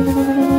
Música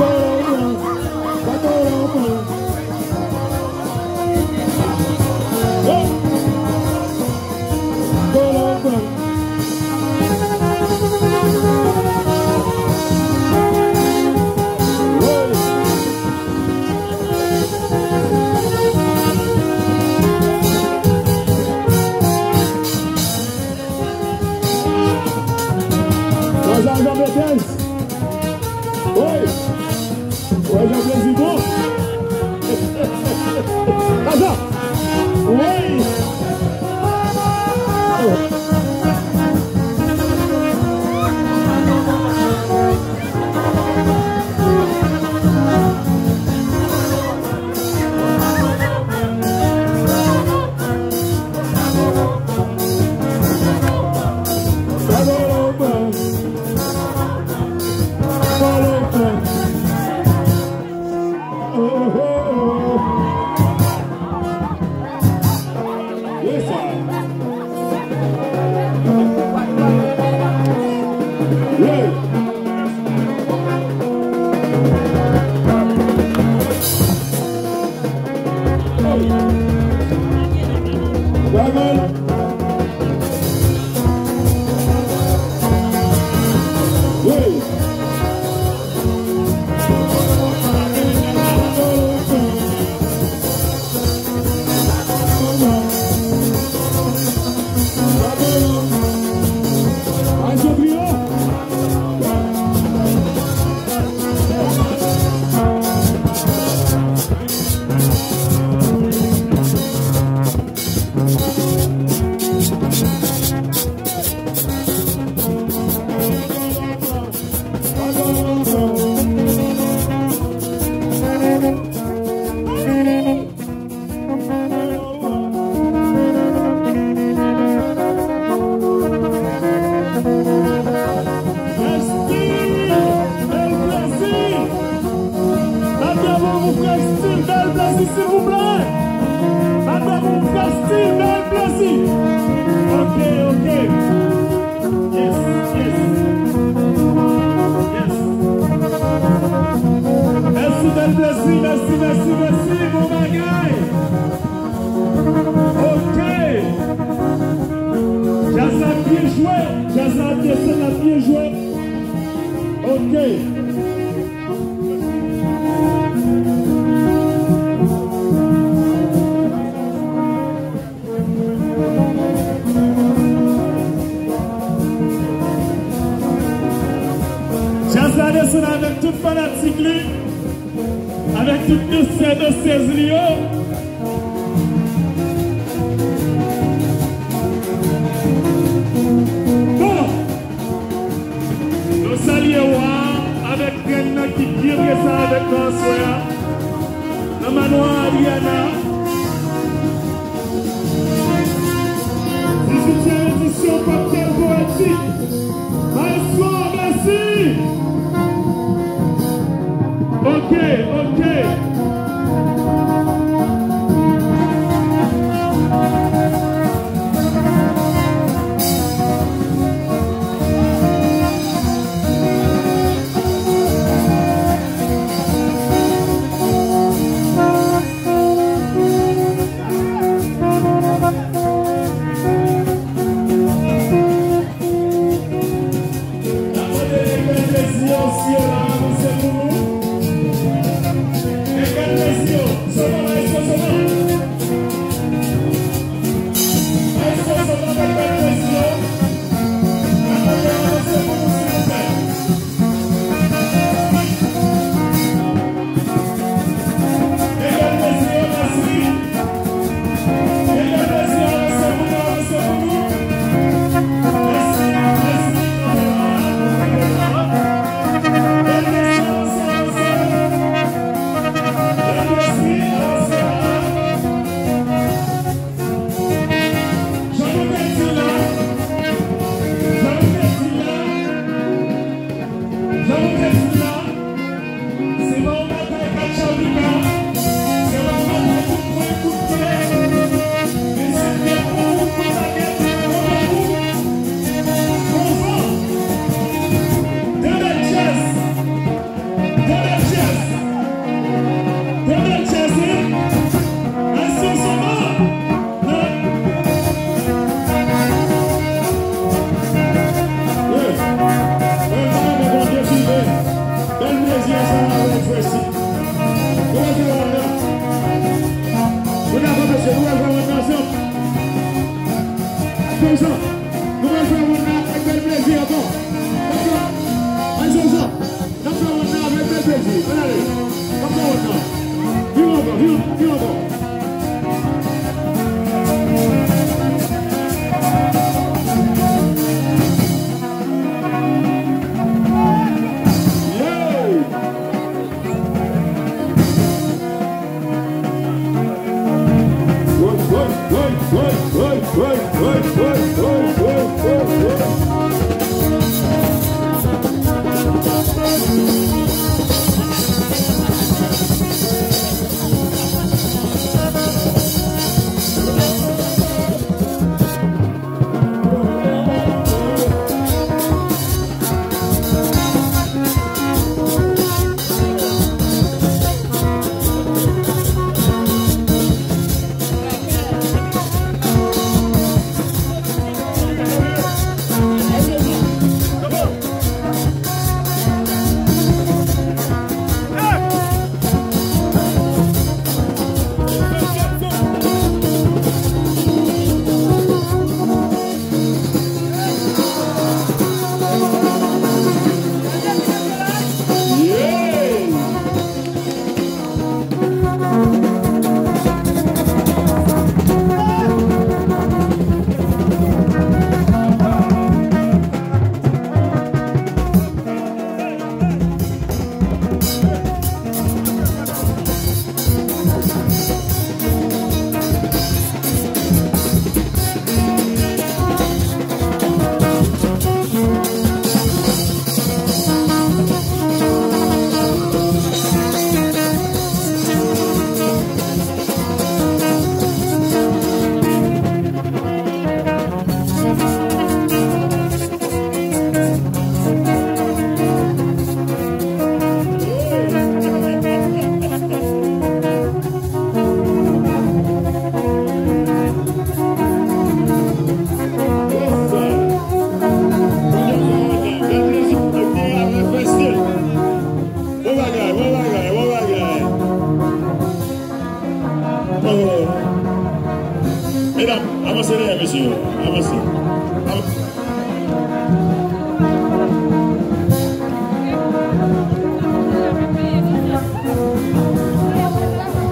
Oh. Diamond. Toutes nos sœurs Mesdames, avancez là, monsieur. Avancez.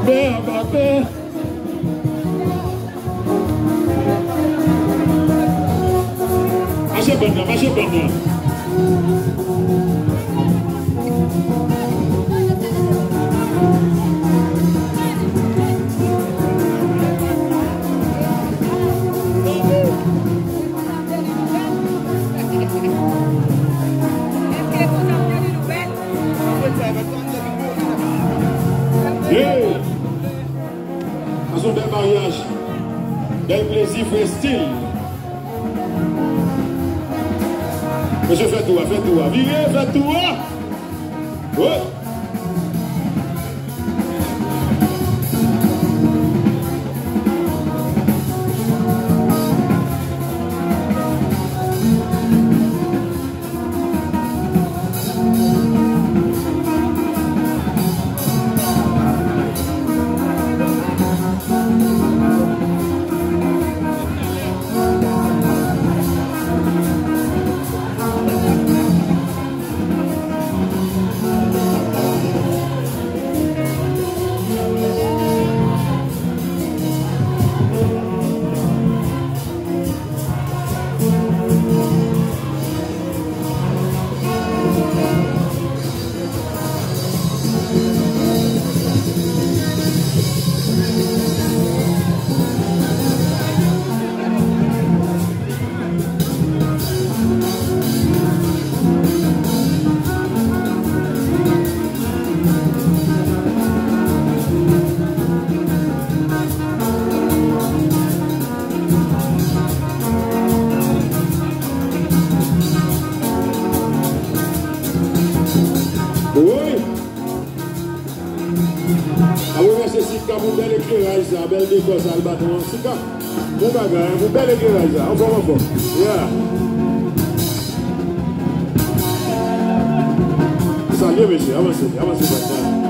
avancez. Marchez, Bernard, marchez, Bernard. Dans un bel mariage, bel plaisir, style. Monsieur, fais tout, fais tout. Virez, fais tout. Ouais. A wè mè se Sitka pou bel ekleraj sa, bel dekos al baton. Sitka, mou bagay, mou bel ekleraj sa. An fòm, an fòm. Ya. Sa ye mè se, avansè, avansè.